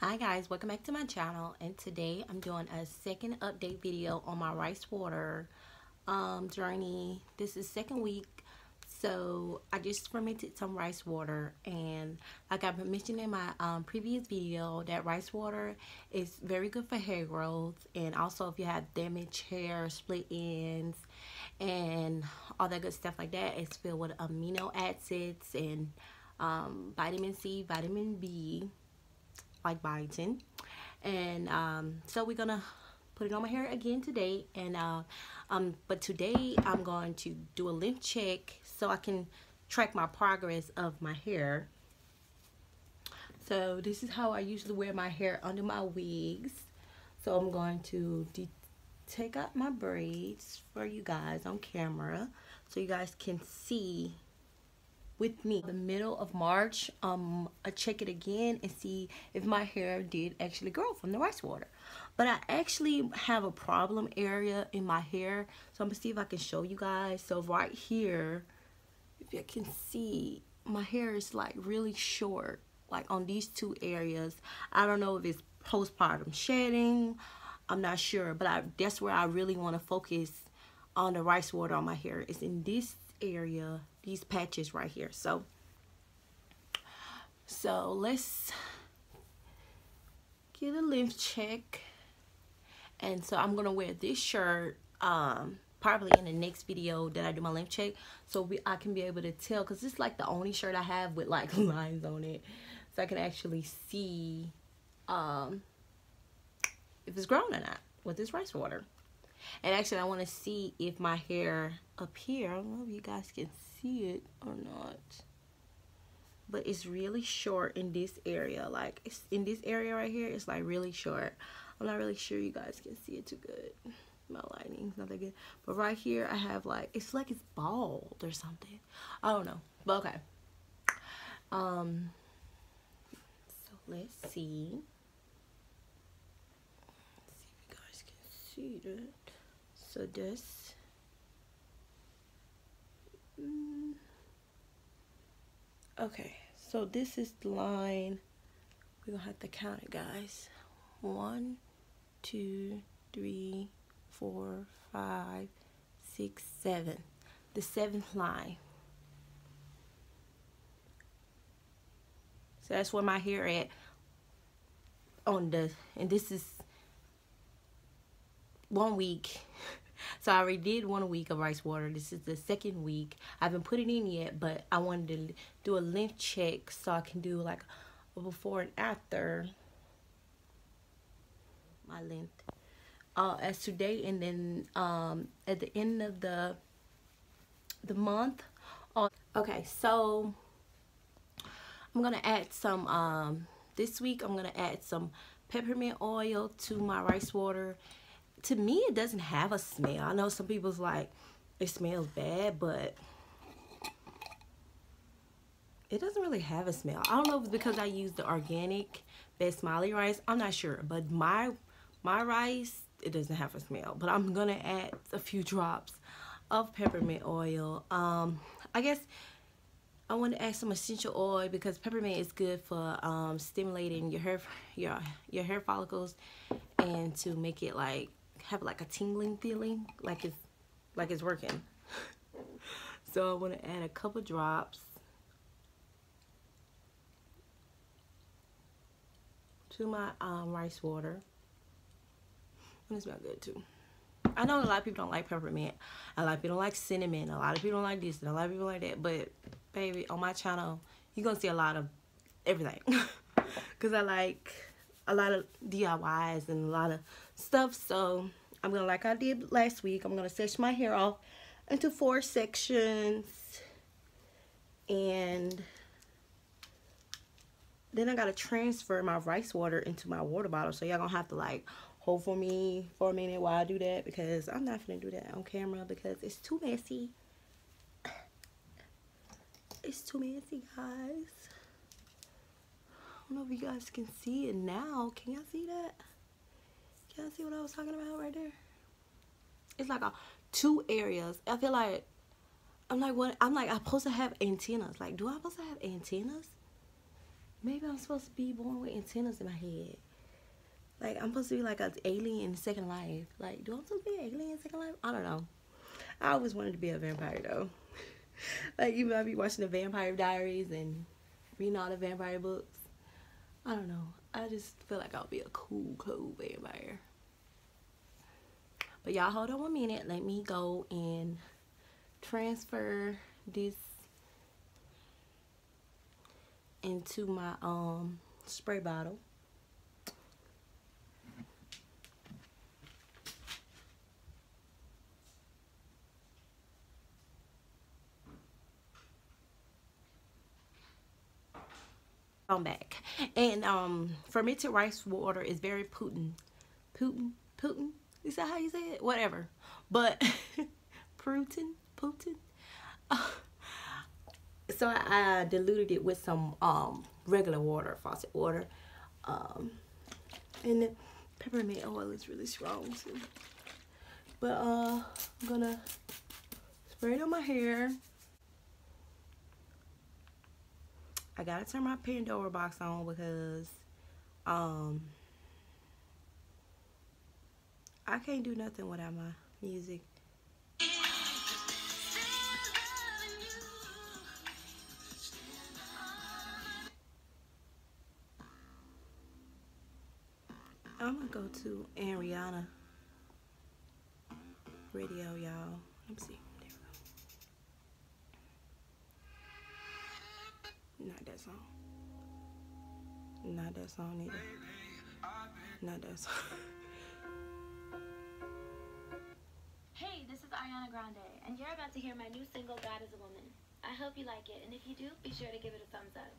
Hi guys, welcome back to my channel and today I'm doing a second update video on my rice water um, journey. This is second week so I just fermented some rice water and like I mentioned in my um, previous video that rice water is very good for hair growth and also if you have damaged hair, split ends and all that good stuff like that. It's filled with amino acids and um, vitamin C, vitamin B like biotin. And um, so we're gonna put it on my hair again today. And uh, um, but today I'm going to do a length check so I can track my progress of my hair. So this is how I usually wear my hair under my wigs. So I'm going to take out my braids for you guys on camera so you guys can see with me. The middle of March um I check it again and see if my hair did actually grow from the rice water. But I actually have a problem area in my hair so I'm gonna see if I can show you guys. So right here if you can see my hair is like really short like on these two areas. I don't know if it's postpartum shedding I'm not sure but I that's where I really want to focus on the rice water on my hair is in this area these patches right here. So so let's get a length check. And so I'm gonna wear this shirt um probably in the next video that I do my length check. So we, I can be able to tell because it's like the only shirt I have with like lines on it. So I can actually see um if it's grown or not with this rice water and actually I want to see if my hair up here I don't know if you guys can see it or not. But it's really short in this area like it's in this area right here it's like really short. I'm not really sure you guys can see it too good. My lighting's not that good. But right here I have like it's like it's bald or something. I don't know but okay. Um so let's see let's see if you guys so this mm, okay so this is the line we're gonna have to count it guys. One two three four five six seven. The seventh line. So that's where my hair at on the and this is one week. So I already did one week of rice water. This is the second week. I haven't put it in yet but I wanted to do a length check so I can do like a before and after my length. Uh, as today and then um, at the end of the the month uh, okay so I'm gonna add some um, this week I'm gonna add some peppermint oil to my rice water to me it doesn't have a smell. I know some people's like it smells bad but it doesn't really have a smell. I don't know if it's because I use the organic basmati rice. I'm not sure but my my rice it doesn't have a smell. But I'm gonna add a few drops of peppermint oil. Um I guess I want to add some essential oil because peppermint is good for um, stimulating your hair your your hair follicles and to make it like have like a tingling feeling like it's like it's working. So I want to add a couple drops. To my um, rice water. And it smells good too. I know a lot of people don't like peppermint. A lot of people don't like cinnamon. A lot of people don't like this and a lot of people like that. But baby on my channel you're gonna see a lot of everything. Because I like a lot of DIYs and a lot of stuff so I'm gonna like I did last week I'm gonna section my hair off into four sections and then I gotta transfer my rice water into my water bottle. So y'all gonna have to like hold for me for a minute while I do that because I'm not gonna do that on camera because it's too messy. It's too messy guys I don't know if you guys can see it now can y'all see that can y'all see what I was talking about right there it's like a two areas I feel like I'm like what I'm like I'm supposed to have antennas like do I supposed to have antennas maybe I'm supposed to be born with antennas in my head. Like I'm supposed to be like an alien in Second Life. Like, do I supposed to be an alien in Second Life? I don't know. I always wanted to be a vampire though. like even I be watching the Vampire Diaries and reading all the vampire books. I don't know. I just feel like I'll be a cool, cool vampire. But y'all hold on a minute. Let me go and transfer this into my um spray bottle. I'm back. And um fermented rice water is very Putin. Putin? Putin? Is that how you say it? Whatever. But Putin? Putin? So I, I, diluted it with some um regular water, faucet water. Um and the peppermint oil is really strong too. But uh I'm gonna spray it on my hair. I gotta turn my Pandora box on because um I can't do nothing without my music. I'm gonna go to Ariana radio, y'all. Let me see. That song. Not that song either. Not that song. Hey, this is Ariana Grande, and you're about to hear my new single, God is a Woman. I hope you like it, and if you do, be sure to give it a thumbs up.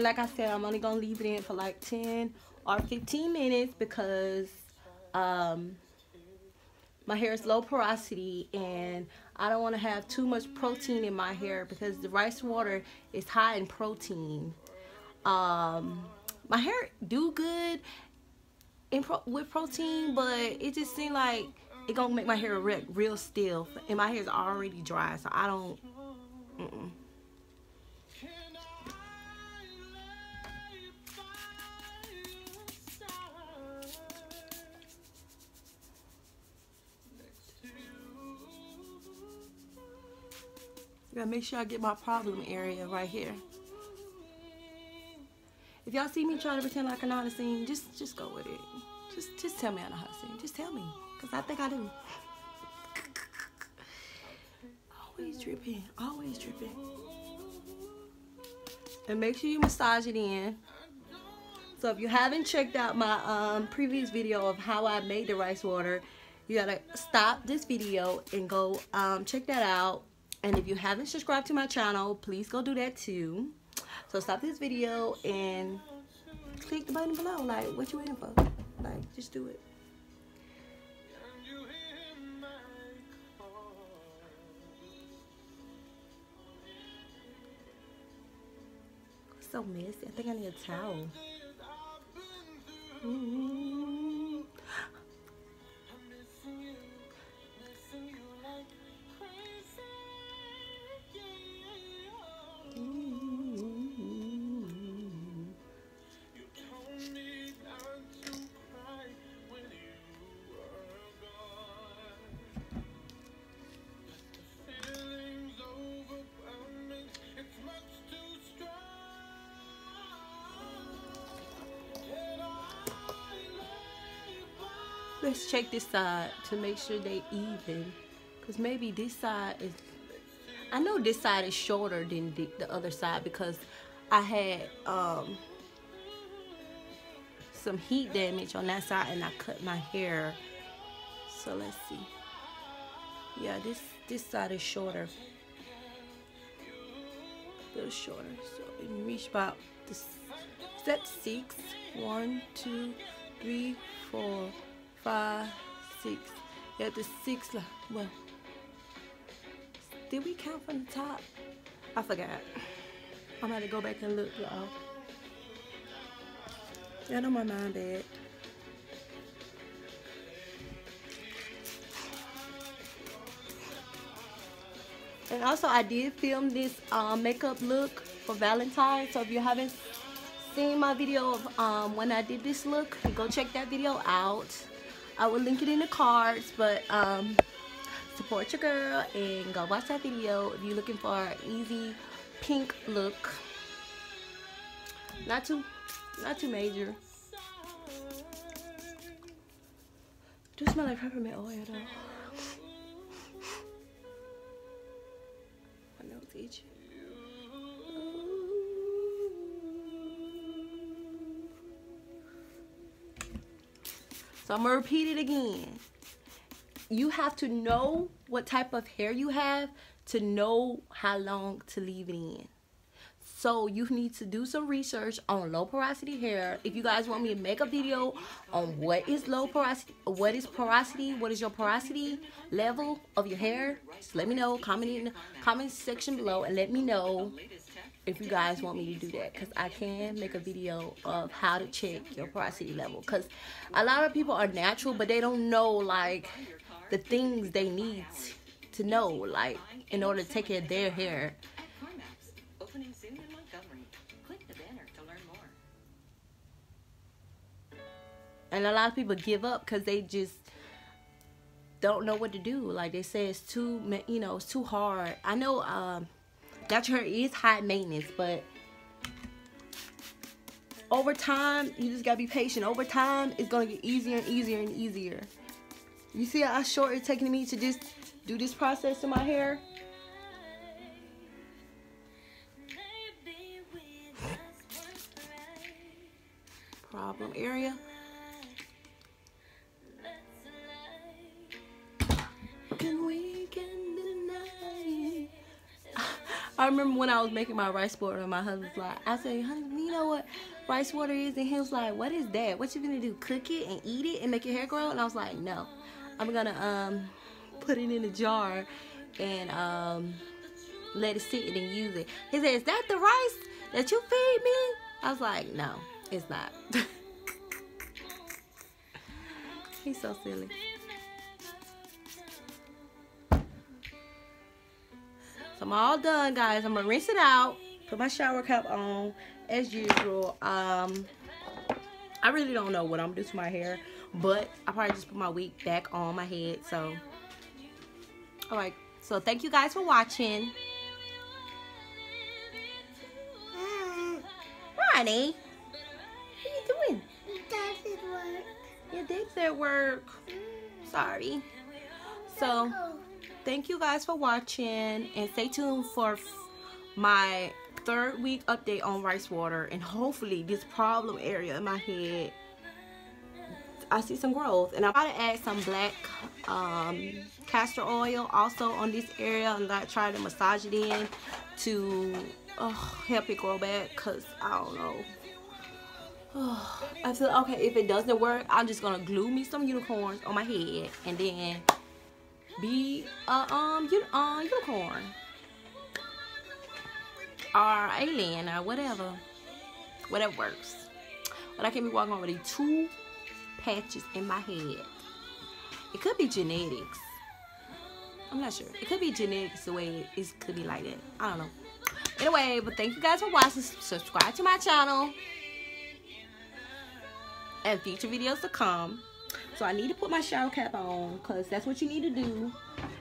And like I said, I'm only going to leave it in for like 10 or 15 minutes because um, my hair is low porosity and I don't want to have too much protein in my hair because the rice water is high in protein. Um, my hair do good pro with protein, but it just seems like it gonna make my hair real, real stiff, and my hair is already dry, so I don't. Gotta make sure I get my problem area right here. If y'all see me trying to pretend like I know how to sing, just just go with it. Just just tell me I know how to sing. Just tell me. Cause I think I do. always dripping. Always dripping. And make sure you massage it in. So if you haven't checked out my um, previous video of how I made the rice water, you gotta stop this video and go um, check that out. And if you haven't subscribed to my channel, please go do that too. So stop this video and click the button below. Like, what you waiting for? Like, just do it. so messy. I think I need a towel. Let's check this side to make sure they even because maybe this side is I know this side is shorter than the, the other side because I had um, some heat damage on that side and I cut my hair so let's see yeah this this side is shorter a little shorter. So it reach about this set six. One, two, three, four, five, six. Yeah, the six. Well, did we count from the top? I forgot. I'm gonna go back and look, y'all. Yeah, know my mind bad. And also, I did film this um, makeup look for Valentine's. So if you haven't seen my video of um, when I did this look, go check that video out. I will link it in the cards. But um, support your girl and go watch that video if you're looking for an easy pink look. Not too, not too major. Do smell like peppermint oil though. My nose itchy. So I'm gonna repeat it again. You have to know what type of hair you have to know how long to leave it in. So you need to do some research on low porosity hair. If you guys want me to make a video on what is low porosity, what is porosity, what is your porosity level of your hair, just let me know. Comment in the comment section below and let me know if you guys want me to do that because I can make a video of how to check your porosity level because a lot of people are natural but they don't know like the things they need to know like in order to take care of their hair and a lot of people give up because they just don't know what to do. Like they say it's too you know it's too hard. I know um natural hair is high maintenance but over time you just gotta be patient. Over time it's gonna get easier and easier and easier. You see how short it's taking me to just do this process to my hair? Problem area I remember when I was making my rice water and my husband's like, I said, honey, you know what rice water is? And he was like, what is that? What you gonna do? Cook it and eat it and make your hair grow? And I was like, no. I'm gonna um put it in a jar and um let it sit and use it. He said, is that the rice that you feed me? I was like, no, it's not. He's so silly. So I'm all done, guys. I'm gonna rinse it out, put my shower cap on as usual. Um, I really don't know what I'm gonna do to my hair, but I probably just put my wig back on my head. So, all right. So thank you guys for watching. Ronnie, what are you doing? Dad's at work. Your dad's at work. Sorry. So thank you guys for watching and stay tuned for my third week update on rice water and hopefully this problem area in my head I see some growth. And I'm about to add some black um, castor oil also on this area and I try to massage it in to uh, help it grow back because I don't know. I feel okay if it doesn't work I'm just gonna glue me some unicorns on my head and then be a um uh, unicorn. Or alien or whatever. Whatever works. But I can't be walking around with these two patches in my head. It could be genetics. I'm not sure. It could be genetics the way it, it could be like that. I don't know. Anyway but thank you guys for watching. Subscribe to my channel. And future videos to come so I need to put my shower cap on because that's what you need to do.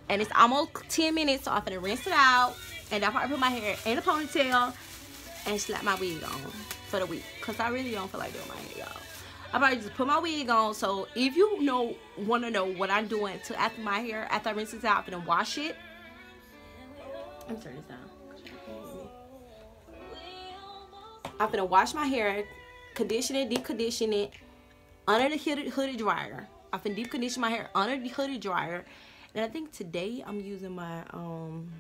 And it's almost 10 minutes, so I'm going to rinse it out. And I'll probably put my hair in a ponytail and slap my wig on for the week. Because I really don't feel like doing my hair, y'all. I probably just put my wig on. So if you know, want to know what I'm doing to after my hair, after I rinse it out, I'm going to wash it. Let me turn this down. I'm going to wash my hair, condition it, decondition it, under the hooded, hooded dryer. I've been deep conditioning my hair under the hooded dryer. And I think today I'm using my um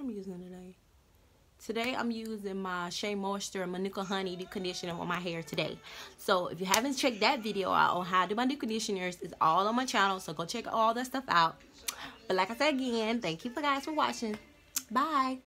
What I'm using today? Today I'm using my Shea Moisture Manuka Honey Deep Conditioner on my hair today. So if you haven't checked that video out on how to do my deep conditioners, it's all on my channel. So go check all that stuff out. But like I said again, thank you for guys for watching. Bye.